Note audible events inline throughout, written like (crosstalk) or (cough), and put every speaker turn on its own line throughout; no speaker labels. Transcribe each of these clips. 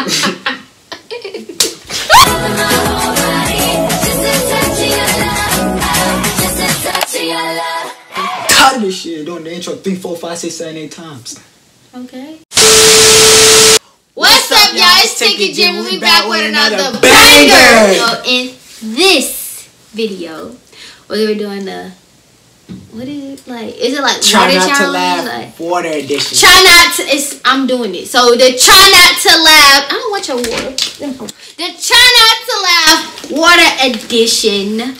Tired of this shit. Doing the intro three, four, five, six, seven, eight times.
Okay. What's up, y'all? It's Tinky Jim. We back with another
banger.
banger. So in this video, we're gonna be doing the what is it like? Is it like
Try
water
not to laugh.
Like,
Water edition.
try not to. It's I'm doing it. So the try not to laugh. I don't want your water. The try not to laugh water edition.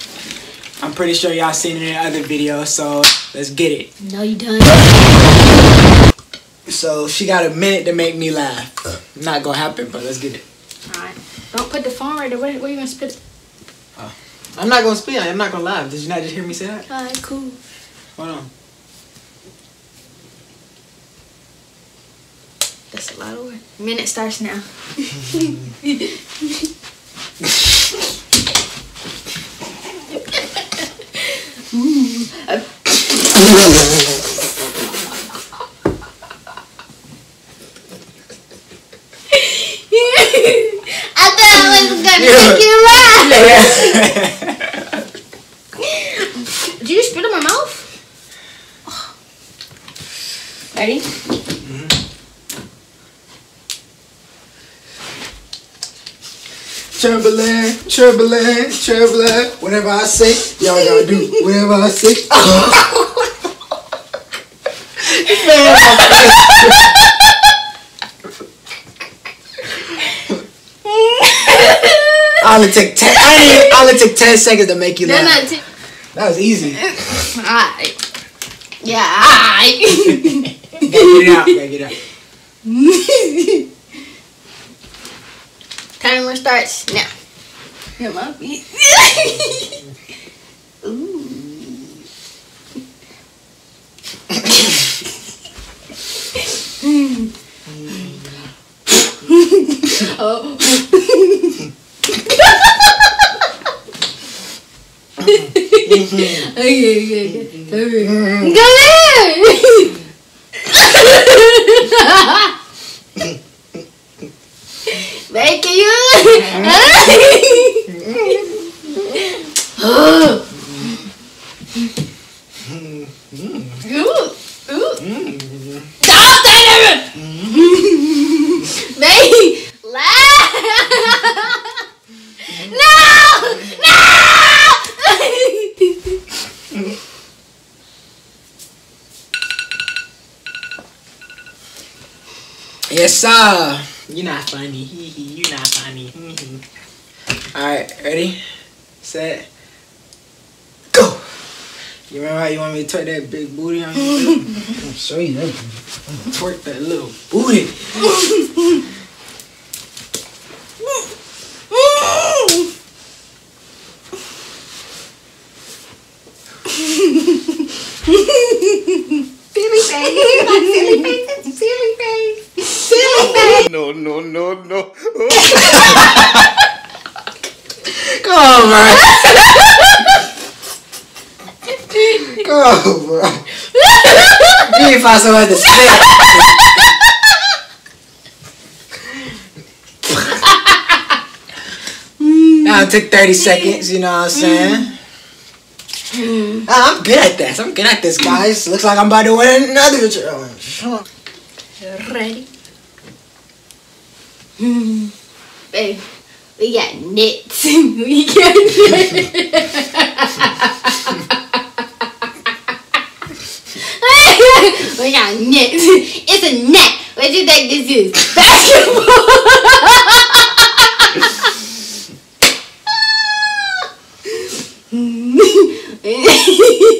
I'm pretty sure y'all seen it in other videos, so let's get it.
No, you done.
So she got a minute to make me laugh. Not gonna happen, but let's get it.
All right. Don't put the phone right there. Where, where you gonna spit it?
Uh, I'm not gonna spit. I'm not gonna laugh. Did you not just hear me say that?
All right, cool.
Hold on.
That's a lot of work. Minute starts now. (laughs) I thought I was gonna (laughs) make you laugh. Did you spit in my mouth? Ready?
Trembling, trembling, trembling. Whatever I say, y'all gotta do. Whatever I say. Man, my face. I only take ten. I only, I only take ten seconds to make you
They're
laugh.
not.
That was easy.
Alright. Yeah, alright.
Gotta get it out. Gotta get it out. (laughs)
Timer starts now. Here, my feet. (laughs) Ooh. oh. okay, okay, okay. Come here. Come here. Thank you. (laughs) (laughs)
Yes, sir. You're not funny. You're not funny. Hee hee. All right, ready, set, go. You remember how you want me to twerk that big booty on you? I'll show you that. Twerk that little booty.
Silly face. Silly face. Silly face. Silly face.
No, no, no, no. (laughs)
Come on, bro. On, bro. You find somewhere to sit. Now it took 30 seconds, you know what I'm saying? Ah, I'm good at this. I'm good at this, guys. Looks like I'm about to win another challenge.
Ready? Hmm. Babe, we got nits. we got nits. we got nits. It's a net. What do you think this is?
you (laughs) (laughs)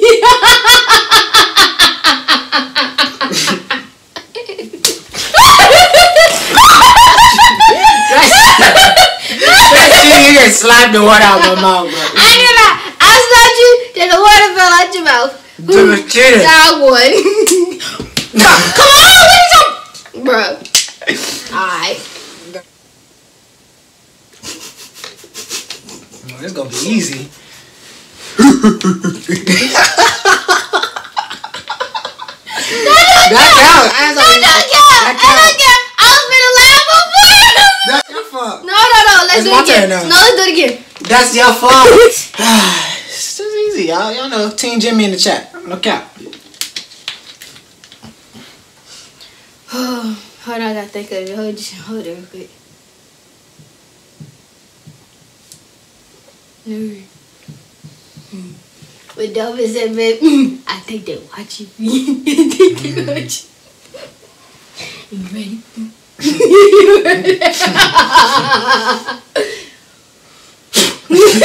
can slap the water out my mouth, bro. (laughs)
I knew that. I slapped you, then the water fell out your mouth.
Do the cheater.
That one. (laughs) Come on, what is up? Bro. Alright.
Oh, This gonna be easy. that counts. That's
No,
all-
no, yeah. I
That
don't. I was gonna laugh before.
That
let's
It's
do
my
it again.
turn now.
No, let's do it again.
That's your fault. (laughs) (sighs) it's just easy, y'all. Y'all know. Team Jimmie in the chat. No cap. (sighs)
Hold on, I gotta think of it. Hold, just hold it real quick. No. Mm. But Delvin said, babe, mm, (laughs) I think they're watching me. I think (laughs) they're watching. You ready? you ready? (laughs)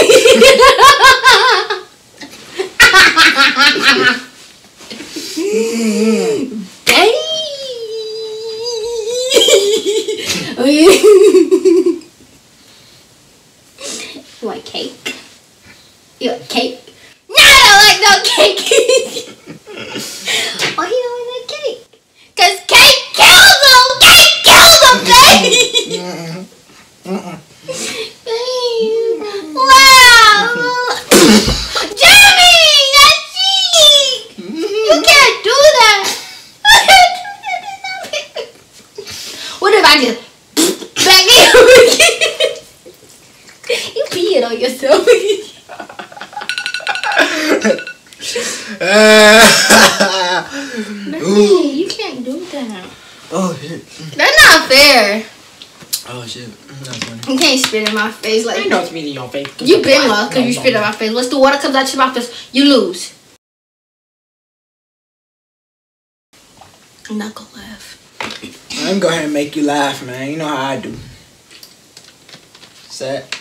(laughs) want cake? You want cake? No, I don't like no cake. oh, he don't want no cake. Cause cake kills him. Cake kills him, baby. Babe. Wow. Jimmie, that's cheating. You can't do that. what if I just back in? (laughs) you peed on yourself. (laughs) (laughs) Baby, you can't do that.
oh shit.
That's not fair.
Oh shit. That's funny.
You can't spit in my face like
I know it's me in your face.
You been lost because you spit in my face. Once the water comes out your mouth, it's- you lose. I'm not gonna laugh.
Let me go ahead and make you laugh, man. You know how I do. Set.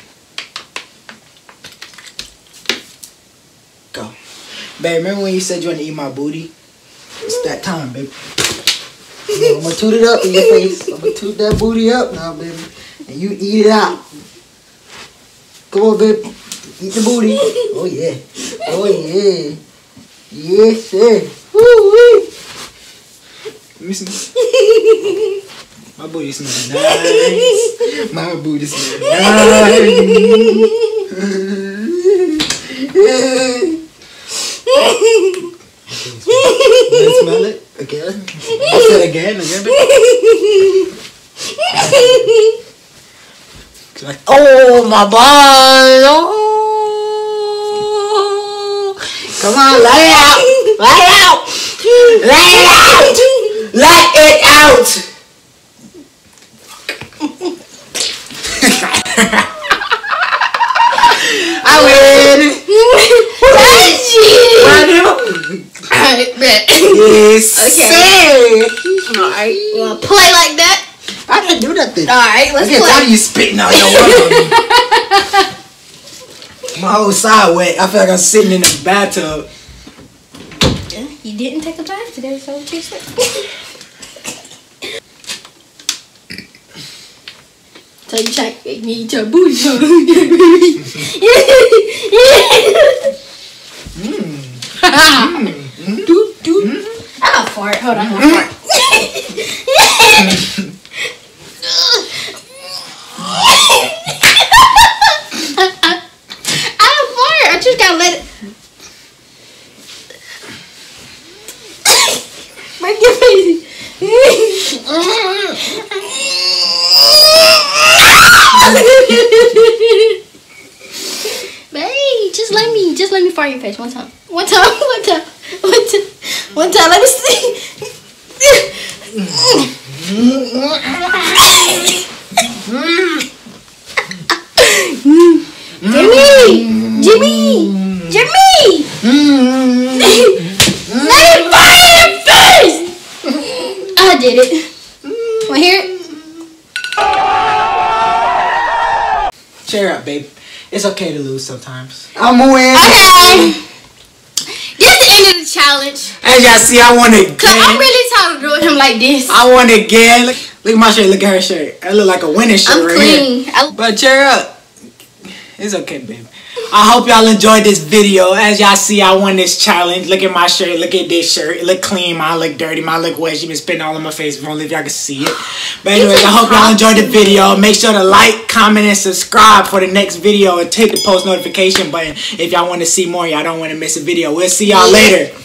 Go. Babe, remember when you said you want to eat my booty? It's that time, babe. I'm gonna toot it up in your face. I'm gonna toot that booty up now, baby. And you eat it out. Come on, babe. Eat the booty. Oh, yeah. Oh, yeah. Yes, sir. Woo-wee. See. My booty smells nice. My booty smells nice. Let's smell it again. Again, again. oh my balls! Oh. Come on, it out! It out! It out! Let it out! I win!
Alright, bet.
Yes!
Okay.
sir. Alright.
You wanna play like that?
I didn't do nothing.
Alright, let's
I can't tell
play.
you spitting out your water on me. My whole side wet. I feel like I'm sitting in a bathtub.
Didn't take a bath today, so you said. So you check me eat your booty.
Mm.
Doot, doot. I'm a fart. Hold on, I'm a fart. I'm a fart. I just gotta let it. Break your face. (laughs) Babe, just let me, just let me fire your face one time. One time, (laughs) one time, one time, one time. Let me see. Jimmie, Jimmie, Jimmie. (laughs) Let me in your face. I did it.
Cheer up, babe. It's okay to lose sometimes. I'm a win.
Okay. This is the end of the challenge.
As y'all see, I won again.
Cause I'm really tired of doing him like this.
I won again. Look, look at my shirt. Look at her shirt. I look like a winning shirt
I'm
right
clean.
here.
I-
But cheer up. It's okay, babe. I hope y'all enjoyed this video. As y'all see, I won this challenge. Look at my shirt. Look at this shirt. It look clean. Mine look dirty. Mine look wet. She been spitting all on my face. If only if y'all can see it. But anyways, I hope y'all enjoyed the video. Make sure to like, comment, and subscribe for the next video. And take the post notification button if y'all want to see more. Y'all don't want to miss a video. We'll see y'all later.